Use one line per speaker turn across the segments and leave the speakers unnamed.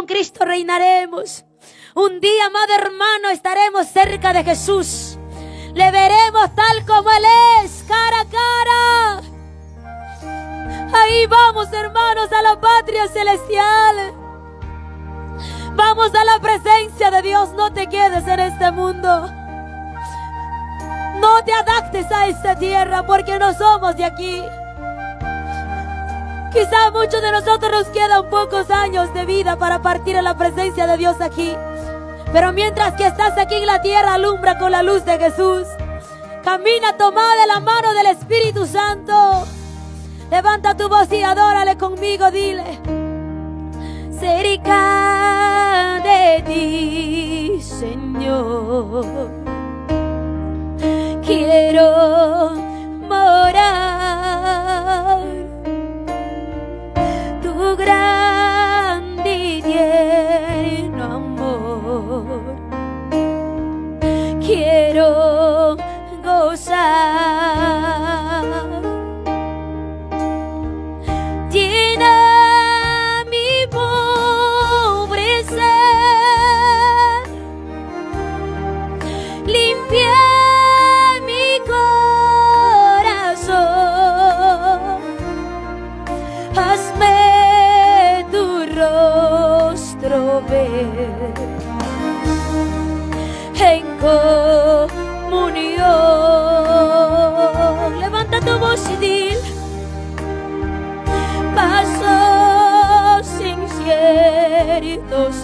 con Cristo reinaremos. Un día, amado hermano, estaremos cerca de Jesús. Le veremos tal como Él es, cara a cara. Ahí vamos, hermanos, a la patria celestial. Vamos a la presencia de Dios. No te quedes en este mundo. No te adaptes a esta tierra porque no somos de aquí. Quizá muchos de nosotros nos quedan pocos años de vida para partir a la presencia de Dios aquí. Pero mientras que estás aquí en la tierra, alumbra con la luz de Jesús. Camina tomada de la mano del Espíritu Santo. Levanta tu voz y adórale conmigo, dile. Cerca de ti, Señor. Quiero morar. Tu gran y tierno amor. Quiero gozar.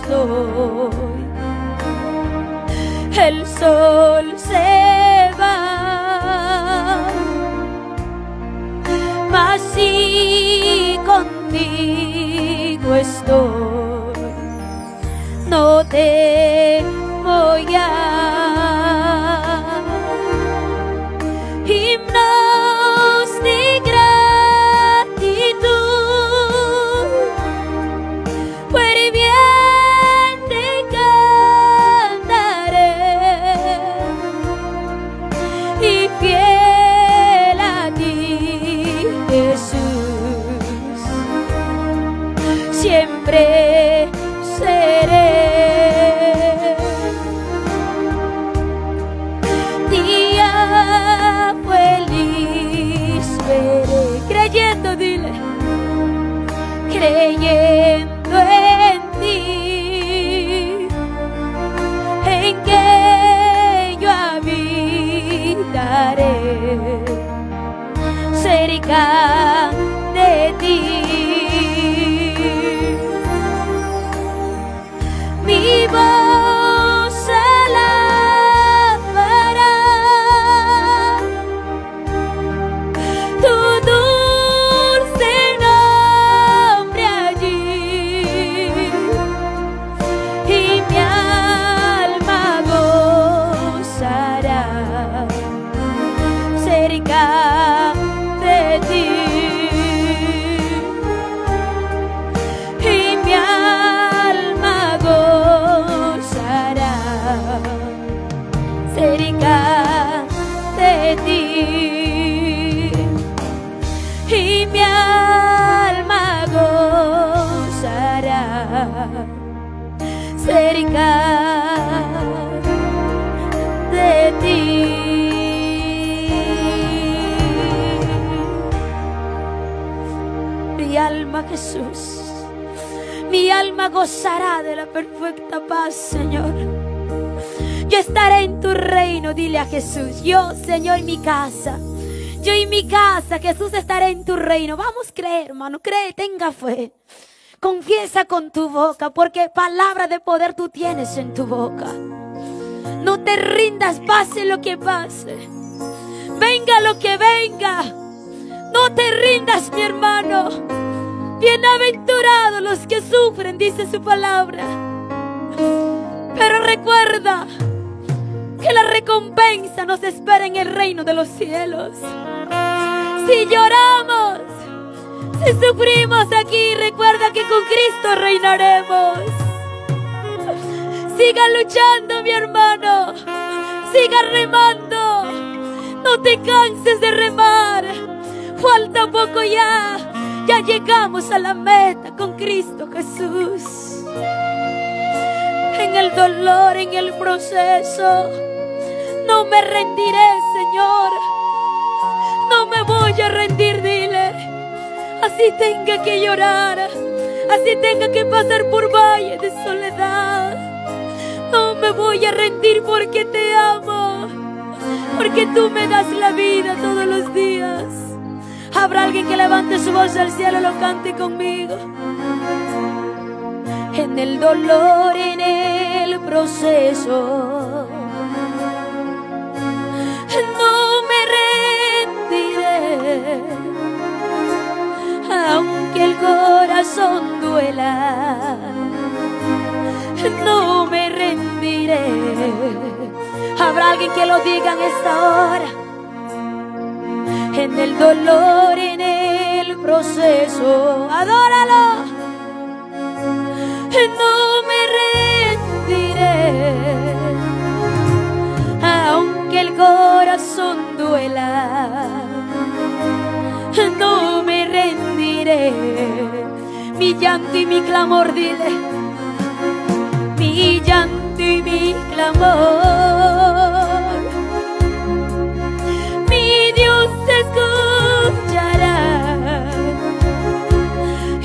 Doy. El sol se va, mas si contigo estoy, creyendo en ti en que yo habitaré cerca gozará de la perfecta paz, Señor. Yo estaré en tu reino, dile a Jesús. Yo, Señor, mi casa. Yo y mi casa, Jesús estaré en tu reino. Vamos, cree, hermano, cree, tenga fe. Confiesa con tu boca, porque palabra de poder tú tienes en tu boca. No te rindas, pase lo que pase. Venga lo que venga. No te rindas, mi hermano. Bienaventurados los que sufren, dice su palabra. Pero recuerda que la recompensa nos espera en el reino de los cielos. Si lloramos, si sufrimos aquí, recuerda que con Cristo reinaremos. Siga luchando, mi hermano. Siga remando. No te canses de remar. Falta poco ya. Ya llegamos a la meta con Cristo Jesús. dolor, en el proceso. No me rendiré, Señor. No me voy a rendir, dile. Así tenga que llorar, así tenga que pasar por valle de soledad. No me voy a rendir porque te amo, porque tú me das la vida todos los días. Habrá alguien que levante su voz al cielo y lo cante conmigo en el dolor, en el proceso. No me rendiré, aunque el corazón duela. No me rendiré. Habrá alguien que lo diga en esta hora. En el dolor, en el proceso. Adóralo no me rendiré, aunque el corazón duela, no me rendiré, mi llanto y mi clamor, dile, mi llanto y mi clamor.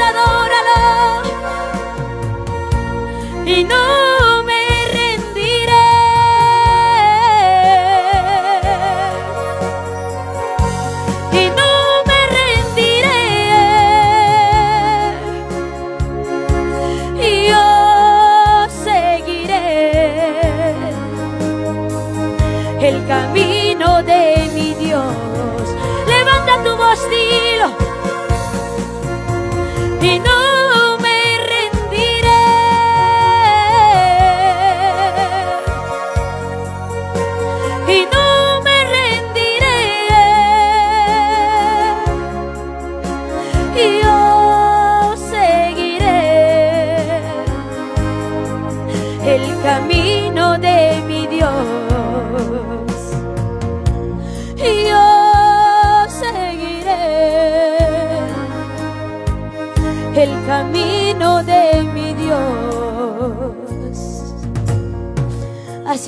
vamos, adóralo y no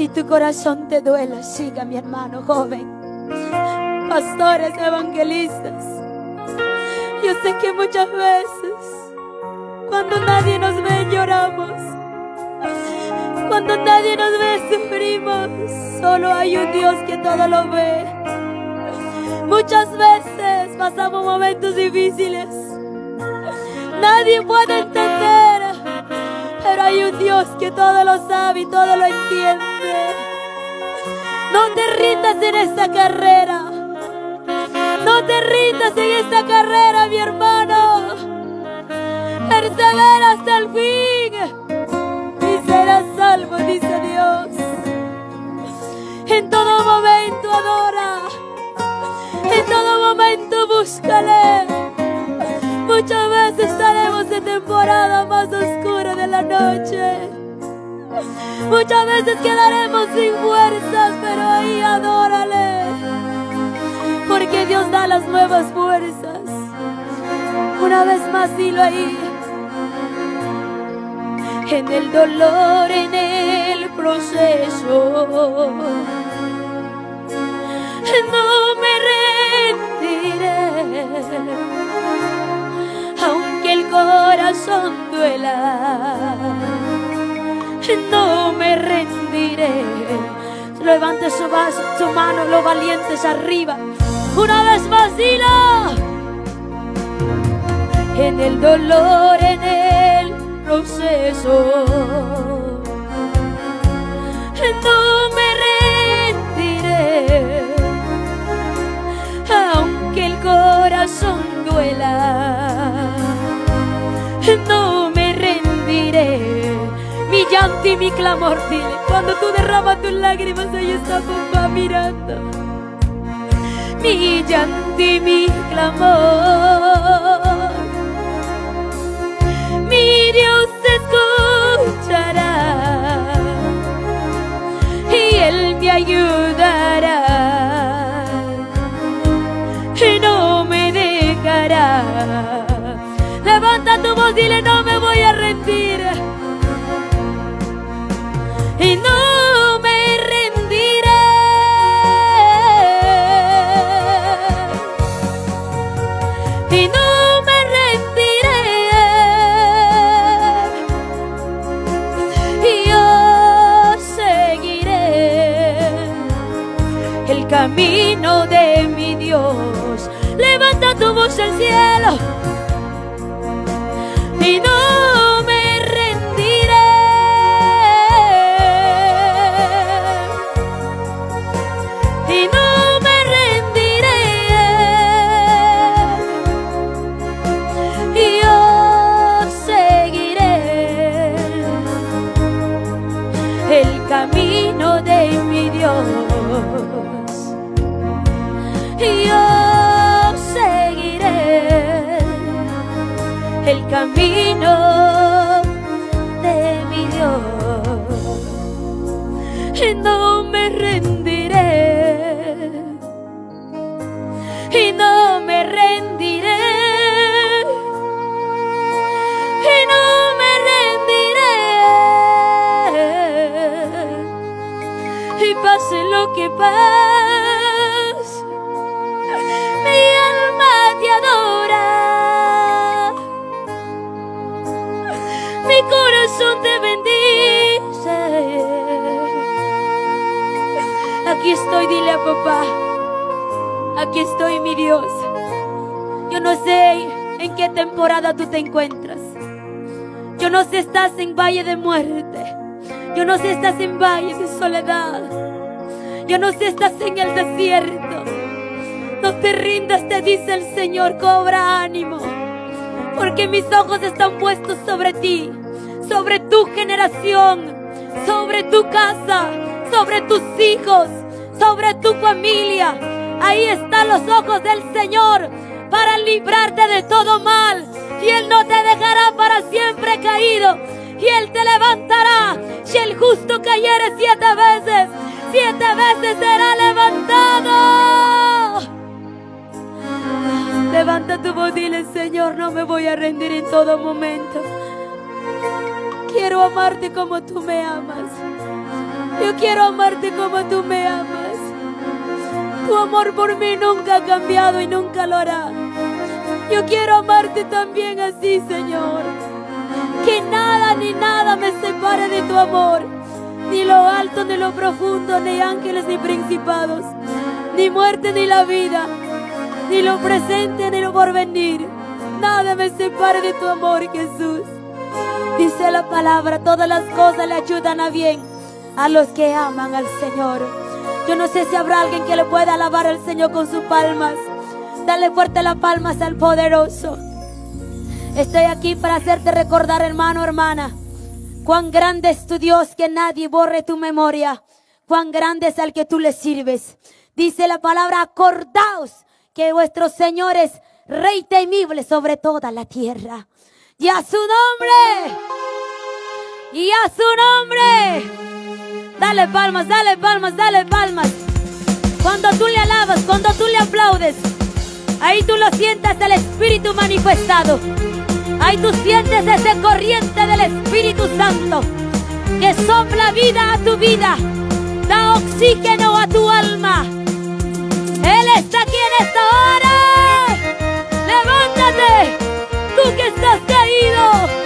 Si tu corazón te duela, siga mi hermano joven. Pastores, evangelistas. Yo sé que muchas veces, cuando nadie nos ve, lloramos. Cuando nadie nos ve, sufrimos. Solo hay un Dios que todo lo ve. Muchas veces pasamos momentos difíciles. Nadie puede entender pero hay un Dios que todo lo sabe y todo lo entiende. No te rindas en esta carrera. No te rindas en esta carrera, mi hermano. Persevera hasta el fin y serás salvo, dice Dios. En todo momento adora. En todo momento búscale. Muchas veces estaremos en temporada más oscura de la noche. Muchas veces quedaremos sin fuerzas, pero ahí adórale. Porque Dios da las nuevas fuerzas. Una vez más dilo ahí. En el dolor, en el proceso. No me rendiré duela, no me rendiré. Levante su, vaso, su mano, los valientes arriba. Una vez más, dilo. En el dolor, en el proceso. No me rendiré. Aunque el corazón duela mi clamor, dile. Cuando tú derramas tus lágrimas, ahí está papá mirando. Mi llanto y mi clamor. Mi Dios escuchará y Él me ayudará y no me dejará. Levanta tu voz, dile no me voy a rendir Y no me rendiré. Yo seguiré el camino de mi Dios. Levanta tu voz al cielo. Camino de mi Dios. Y no me rendiré. Y no me rendiré. Y no me rendiré. Y pase lo que pase, corazón te bendice. Aquí estoy, dile a papá. Aquí estoy, mi Dios. Yo no sé en qué temporada tú te encuentras. Yo no sé estás en valle de muerte. Yo no sé estás en valle de soledad. Yo no sé estás en el desierto. No te rindas, te dice el Señor, cobra ánimo. Porque mis ojos están puestos sobre ti, sobre tu generación, sobre tu casa, sobre tus hijos, sobre tu familia. Ahí están los ojos del Señor para librarte de todo mal. Y Él no te dejará para siempre caído. Y Él te levantará. Si el justo cayere siete veces, siete veces será levantado. Levanta tu voz, dile, Señor, no me voy a rendir en todo momento. Quiero amarte como tú me amas. Yo quiero amarte como tú me amas. Tu amor por mí nunca ha cambiado y nunca lo hará. Yo quiero amarte también así, Señor. Que nada ni nada me separe de tu amor. Ni lo alto ni lo profundo, ni ángeles ni principados. Ni muerte ni la vida. Ni lo presente ni lo porvenir. Nada me separe de tu amor, Jesús. Dice la palabra, todas las cosas le ayudan a bien a los que aman al Señor. Yo no sé si habrá alguien que le pueda alabar al Señor con sus palmas. Dale fuerte las palmas al poderoso. Estoy aquí para hacerte recordar, hermano, hermana, cuán grande es tu Dios que nadie borre tu memoria. Cuán grande es el que tú le sirves. Dice la palabra, acordaos que vuestro Señor es Rey temible sobre toda la tierra. Y a su nombre, y a su nombre. Dale palmas, dale palmas, dale palmas. Cuando tú le alabas, cuando tú le aplaudes, ahí tú lo sientas el Espíritu manifestado. Ahí tú sientes ese corriente del Espíritu Santo que sopla vida a tu vida, da oxígeno a tu alma. Él está aquí en esta hora. Levántate, tú que estás caído.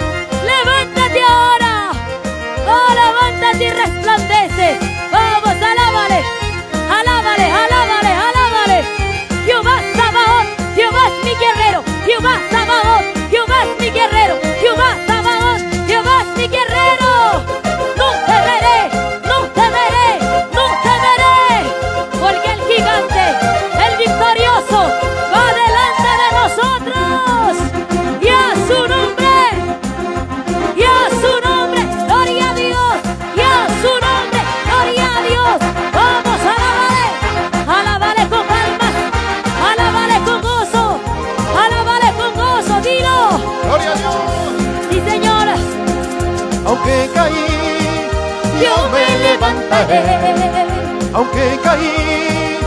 Caí,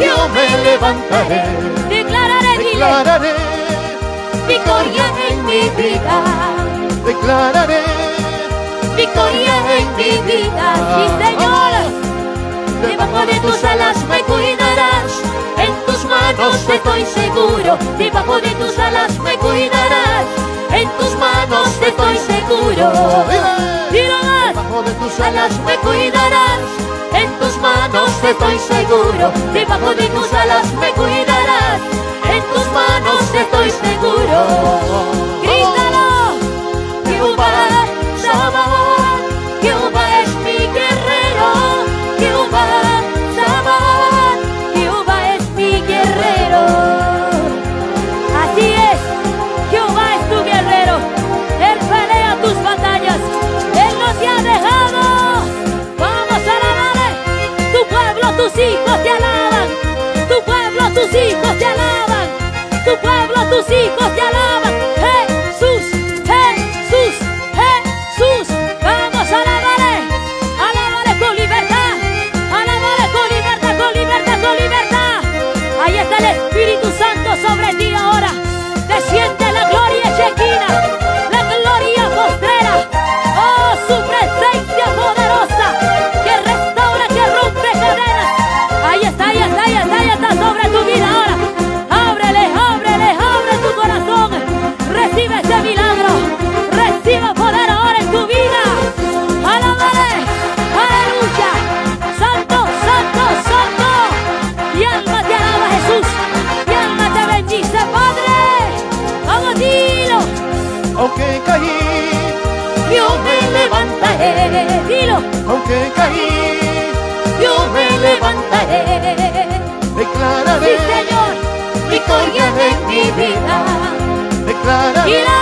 yo me levantaré.
Declararé,
Declararé,
victoria en mi vida.
declararé.
Victoria en mi vida. Sí, Señor. Debajo de tus alas me cuidarás, en tus manos estoy seguro. Debajo de tus alas me cuidarás, en tus manos estoy seguro.
Debajo de tus
alas me cuidarás, manos estoy seguro. Debajo de tus alas me cuidarás, en tus manos estoy seguro. Grítalo, Jehová, Shabbat, hijos te alaban, tu pueblo, tus hijos te alaban, tu pueblo, tus hijos te alaban. Levantaré.
declararé.
Sí, Señor. Victoria en mi vida.
Declararé.
Dilo.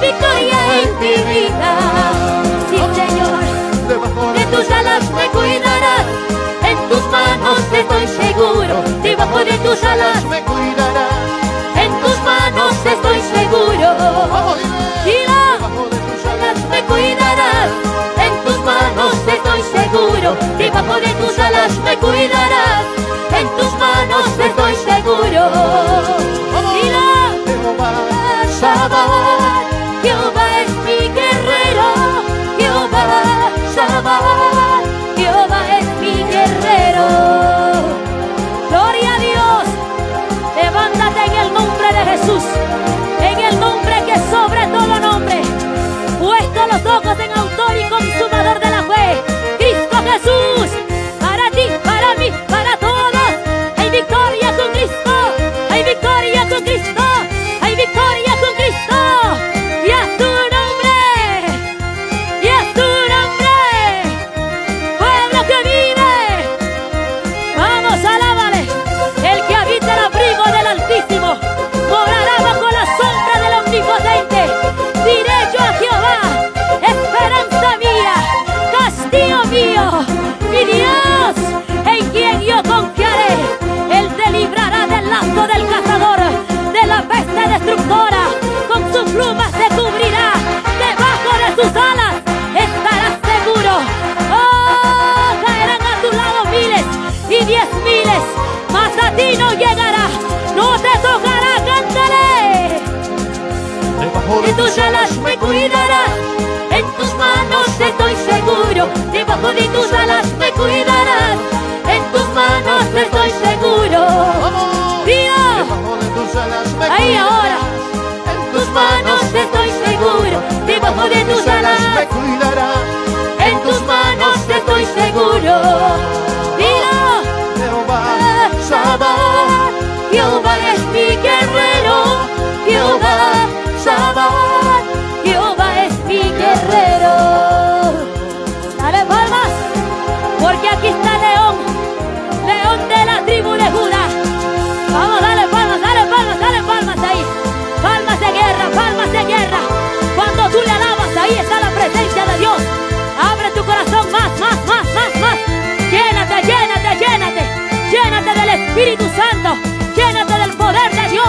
Victoria en mi vida. Sí, Señor. De tus alas me cuidarás. En tus manos estoy seguro. Debajo de tus alas
me cuidarás.
En tus manos estoy seguro. Dilo.
Debajo de tus alas
me cuidarás. Seguro. Debajo de tus alas me cuidarás. En tus manos estoy seguro. Dilo.
Jehová,
Shabbat, Jehová De tus alas me cuidarás, en tus manos estoy seguro. Debajo de tus alas me cuidarás, en tus manos estoy seguro. Dios,
Debajo de tus alas me
ahí ahora, en tus manos estoy seguro. Debajo de tus
me
alas,
cuidarás.
presencia de Dios. Abre tu corazón más, más, más, más, más. Llénate, llénate, llénate. Llénate del Espíritu Santo. Llénate del poder de Dios.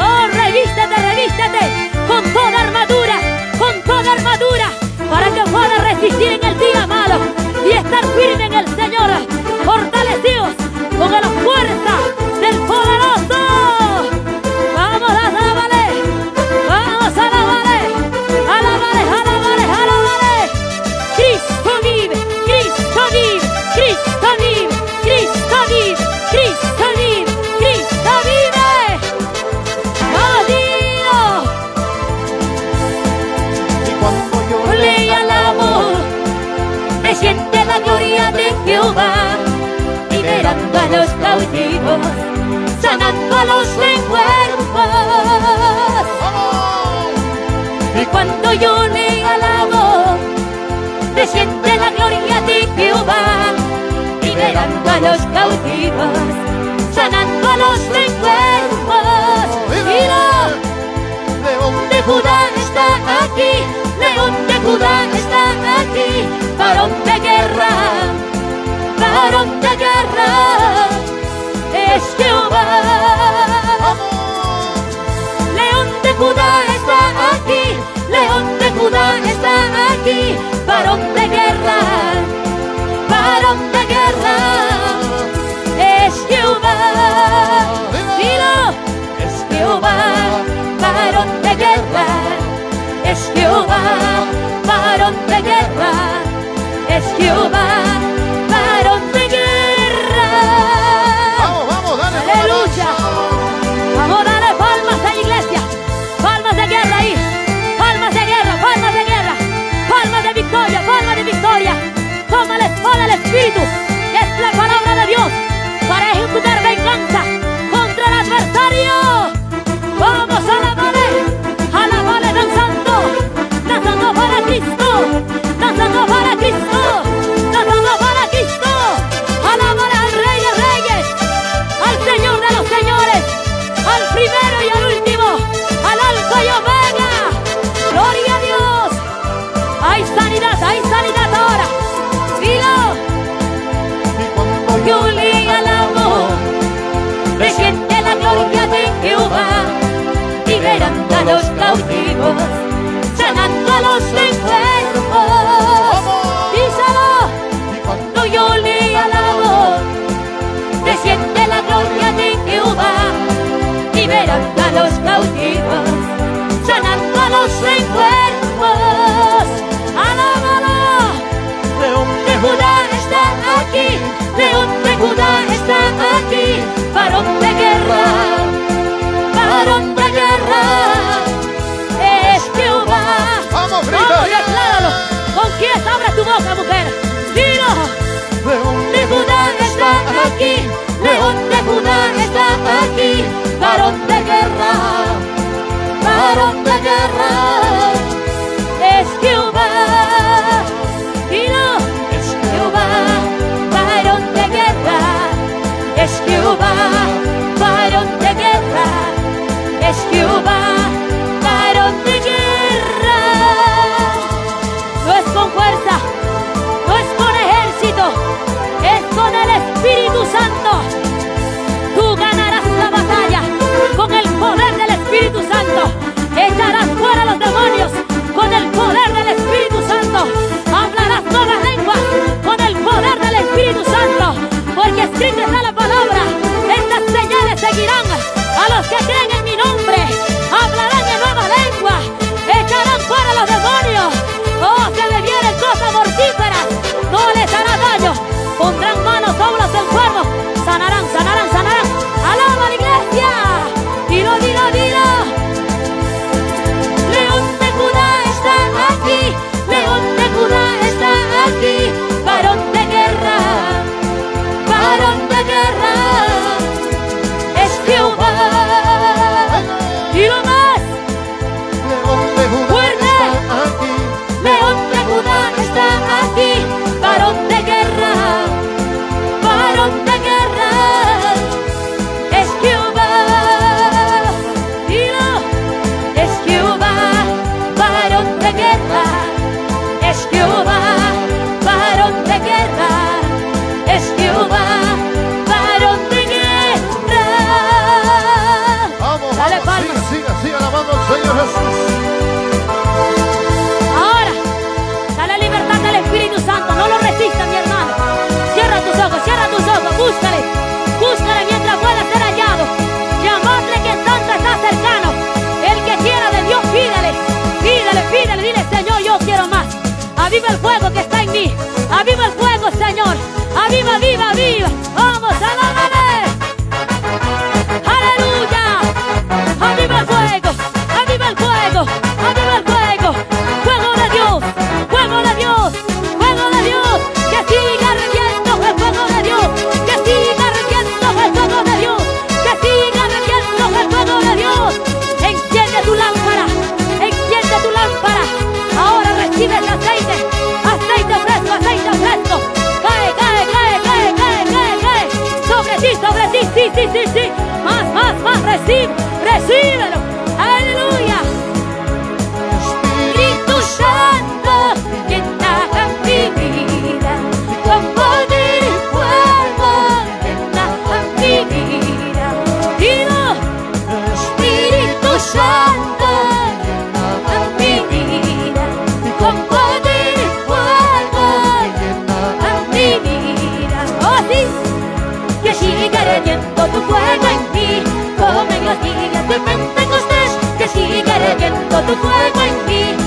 Oh, revístete, revístete con toda armadura, con toda armadura, para que puedas resistir en el día malo y estar
firme en
el Señor, fortalecidos con la fuerza los cautivos, sanando a los enfermos.
Y cuando
yo le alabo, me siente la gloria de Jehová, liberando a los cautivos, sanando a los enfermos. Mira, León de Judá está aquí, León de Judá está aquí, varón de guerra dejaron de guerra es Jehová.
León de Judá está aquí,
León de Judá está aquí, varón de guerra, varón de guerra es Jehová. Dilo, es Jehová, varón de guerra, es Jehová, varón de guerra, es Jehová. dejaron de guerra. viva, viva, de Pentecostés que sigue ardiendo tu fuego en mí.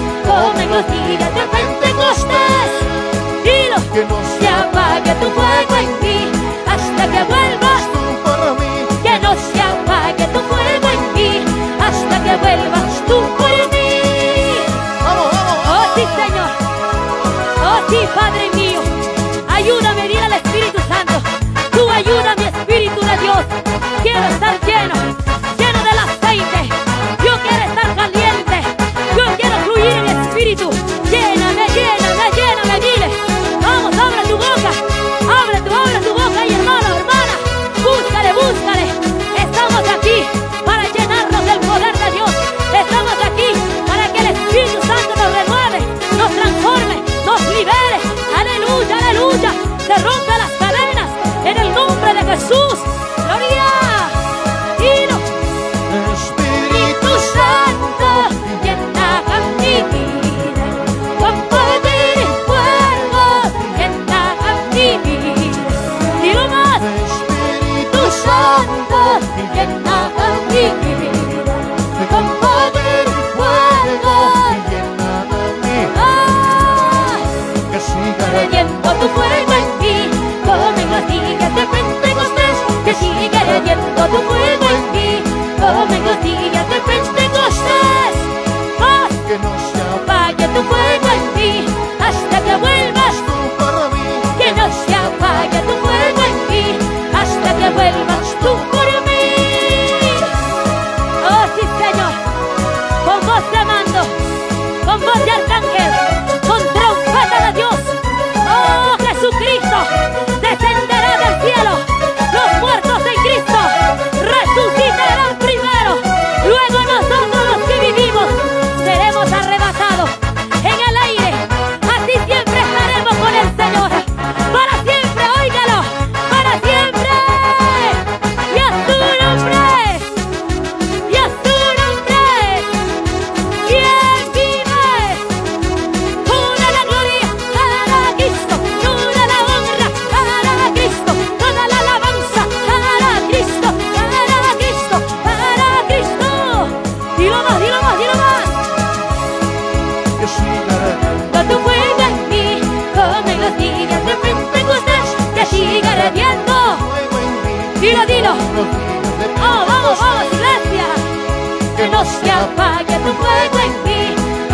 no
se apague tu fuego en mí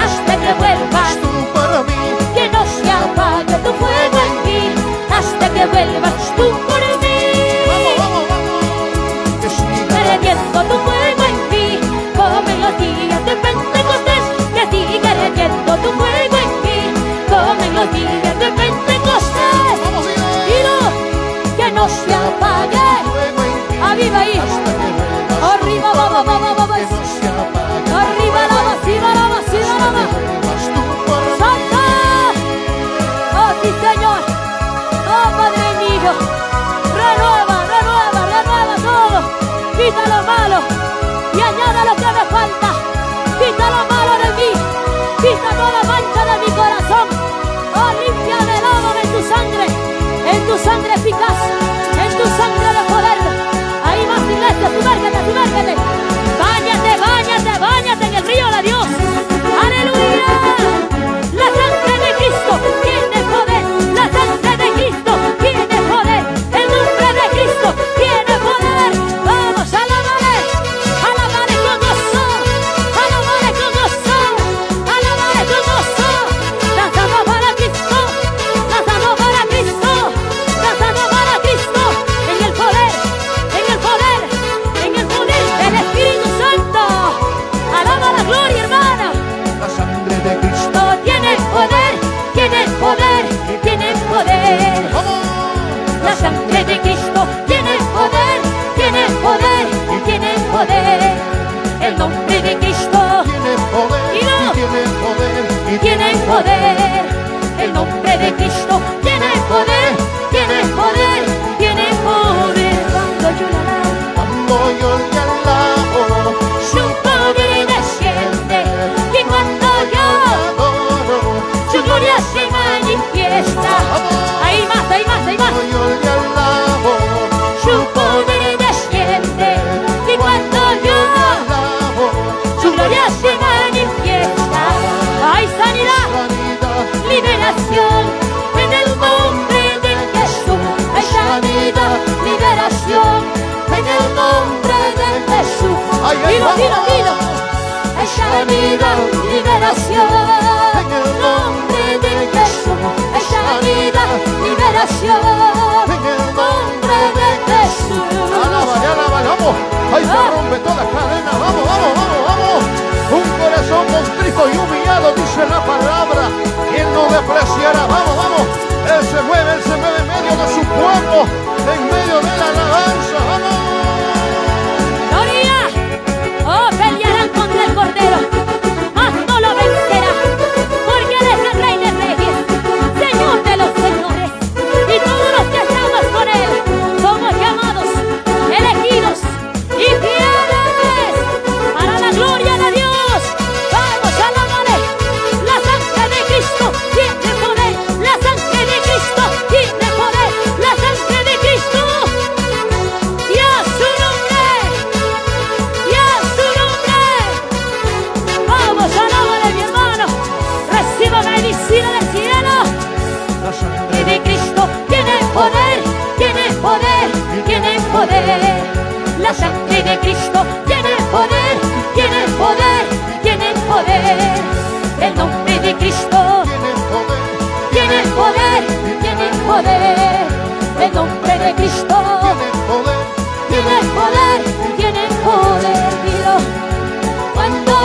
hasta que vuelvas
tú
por mí. Que
no se
apague tu fuego en mí hasta que vuelvas
tú
por mí. Vamos, tu fuego en mí como en los días de Pentecostés. Que siga derretiendo tu fuego en mí como en los días de Pentecostés. Dilo que no se apague. Aviva ahí. Arriba, vamos, vamos, vamos. Oh, sí, Señor. Oh, Padre mío. Renueva, renueva, renueva todo. Quita lo malo y añade lo que me falta. Quita lo malo de mí. Quita toda mancha de mi corazón. Oh, limpia del lado de tu sangre. En tu sangre eficaz. En tu sangre de poder. Ahí más, iglesia. Subérgate, subérgate. Báñate, báñate, bañate en el río de Dios. la sangre di Cristo che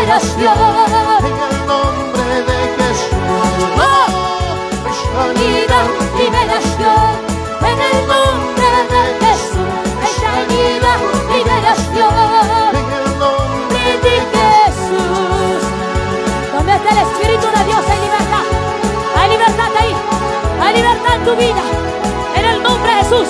En el nombre de Jesús. Oh,
sanidad,
liberación. En el nombre de Jesús. Hay sanidad, liberación. En el nombre de Jesús. Donde está el Espíritu de Dios hay libertad. Hay libertad ahí. Hay libertad en tu vida. En el nombre de Jesús.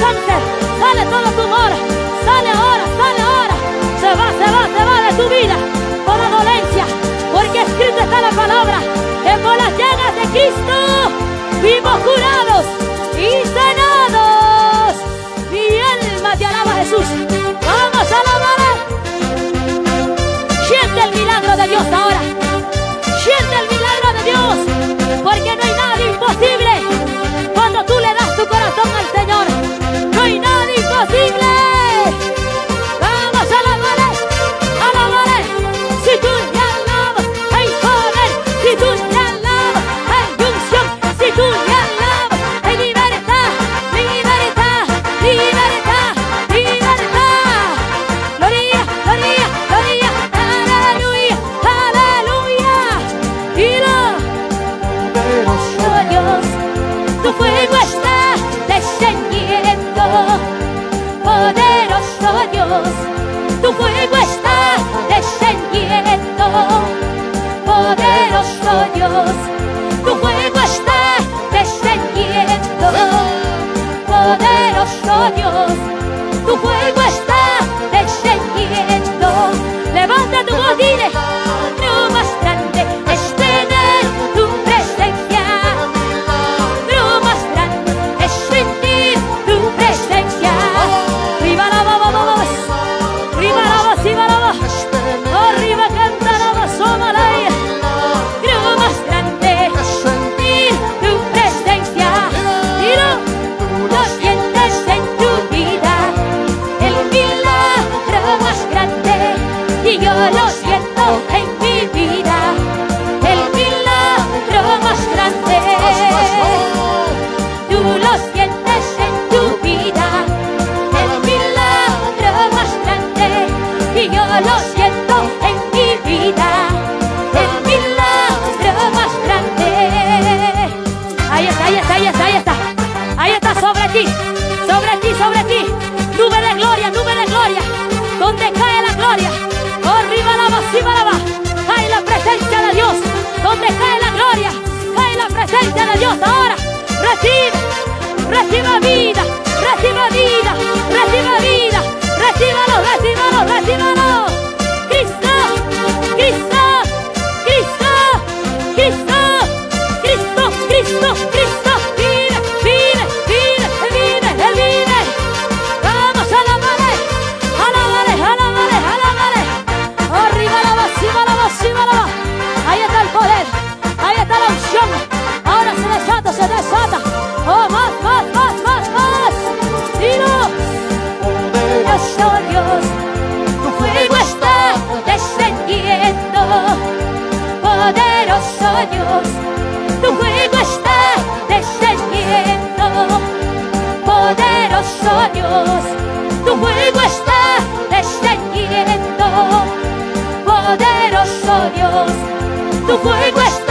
cáncer, sale todo tu tumor, sale ahora, sale ahora, se va, se va, se va de tu vida, toda dolencia, porque escrita está la palabra, que por las llagas de Cristo vimos curados y sanados. Mi alma te alaba Jesús, vamos a alabar. Siente el milagro de Dios ahora, siente el milagro de Dios, porque no hay nada imposible cuando tú le das tu corazón al Señor. Thiên lo siento en mi vida, en mi el milagro más grande. Ahí está, ahí está, ahí está, ahí está. Ahí está sobre ti, sobre ti, sobre ti. Nube de gloria, nube de gloria. Donde cae la gloria, arriba la va, la va. Cae la presencia de Dios. Donde cae la gloria, cae la presencia de Dios. Ahora, recibe, recibe vida, recibe vida, recibe vida. Recíbalo, recíbalo, recíbalo. años, tu juego está descendiendo. Poderoso Dios, tu juego está descendiendo. Poderoso Dios, tu juego está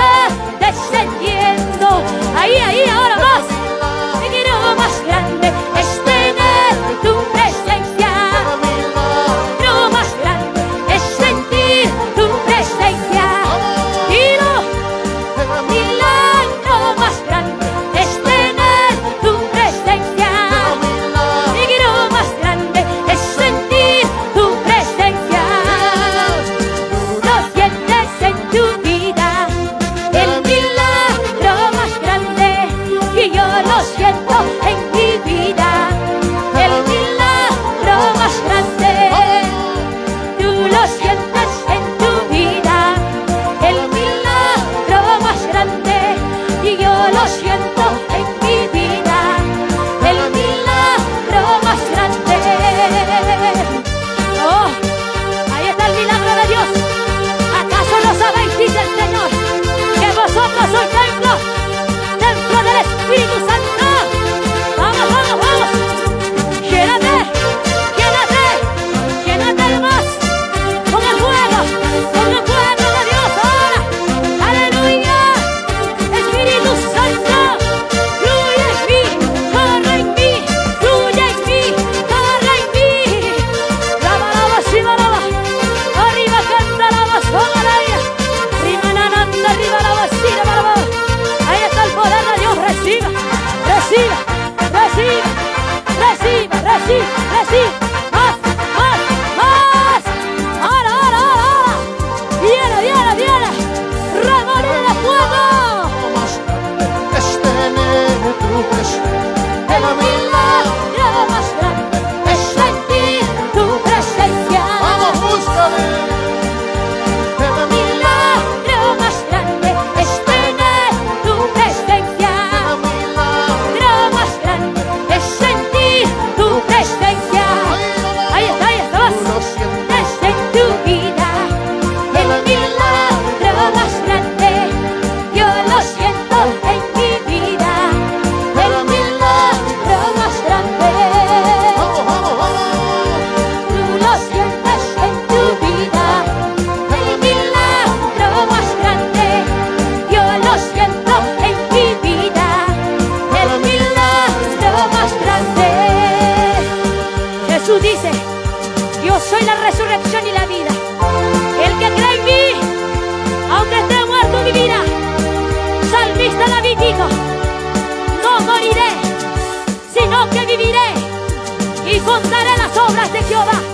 听我的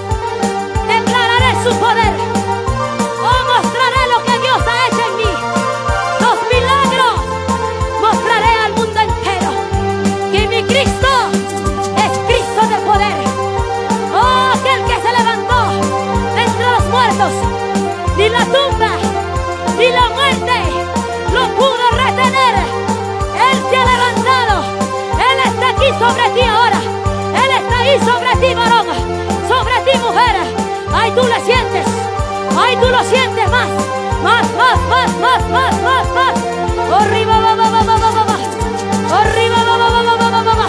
Tú la
sientes.
Ahí tú lo sientes más. Más, más, más, más, más, más, más. Arriba, va, va, va, va, va, va, va. Arriba, va, va, va, va, va, va, va.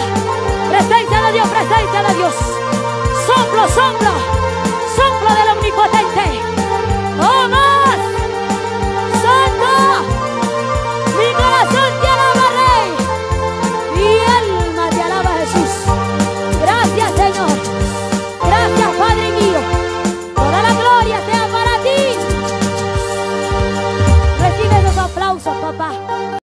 Presencia de Dios, presencia de Dios. Soplo, soplo. Soplo del omnipotente. ¡Oh, más! ¡Santo!